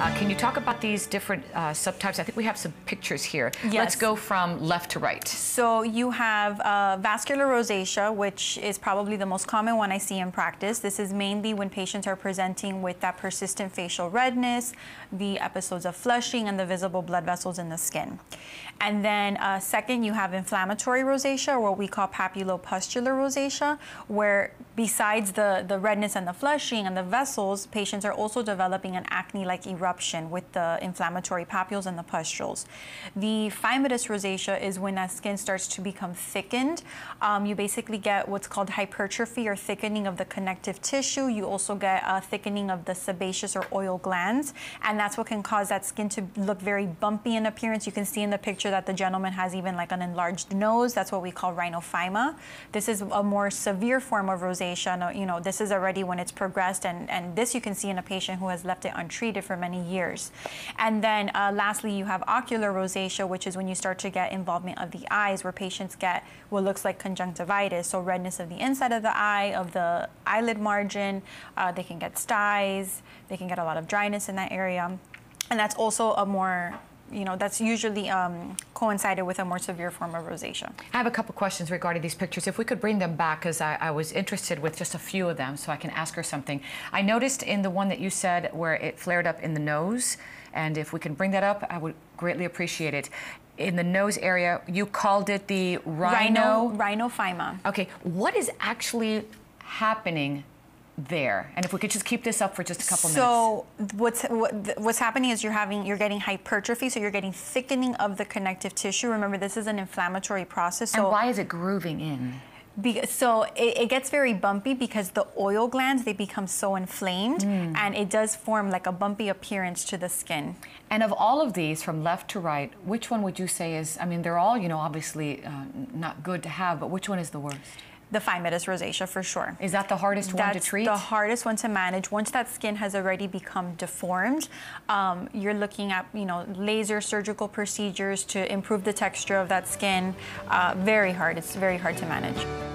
Uh, can you talk about these different uh, subtypes? I think we have some pictures here. Yes. Let's go from left to right. So you have uh, vascular rosacea, which is probably the most common one I see in practice. This is mainly when patients are presenting with that persistent facial redness, the episodes of flushing, and the visible blood vessels in the skin. And then uh, second, you have inflammatory rosacea, or what we call papulopustular rosacea, where besides the, the redness and the flushing and the vessels, patients are also developing an acne-like eruption with the inflammatory papules and the pustules. The phymatous rosacea is when that skin starts to become thickened. Um, you basically get what's called hypertrophy or thickening of the connective tissue. You also get a thickening of the sebaceous or oil glands, and that's what can cause that skin to look very bumpy in appearance. You can see in the picture that the gentleman has even like an enlarged nose. That's what we call rhinophyma. This is a more severe form of rosacea. You know, this is already when it's progressed, and, and this you can see in a patient who has left it untreated for many years. And then uh, lastly, you have ocular rosacea, which is when you start to get involvement of the eyes, where patients get what looks like conjunctivitis, so redness of the inside of the eye, of the eyelid margin. Uh, they can get styes. They can get a lot of dryness in that area. And that's also a more you know, that's usually um, coincided with a more severe form of rosacea. I have a couple questions regarding these pictures. If we could bring them back, because I, I, was interested with just a few of them, so I can ask her something. I noticed in the one that you said where it flared up in the nose, and if we can bring that up, I would greatly appreciate it. In the nose area, you called it the rhino... Rhino, rhinophyma. Okay, what is actually happening there. And if we could just keep this up for just a couple so minutes. So what's what, what's happening is you're having you're getting hypertrophy, so you're getting thickening of the connective tissue. Remember, this is an inflammatory process. So and why is it grooving in? Be, so it, it, gets very bumpy because the oil glands they become so inflamed mm. and it does form like a bumpy appearance to the skin and of all of these from left to right which one would you say is i mean they're all you know obviously uh, not good to have but which one is the worst the phymatous rosacea for sure. Is that the hardest That's one to treat? the hardest one to manage. Once that skin has already become deformed, um, you're looking at you know laser surgical procedures to improve the texture of that skin. Uh, very hard. It's very hard to manage.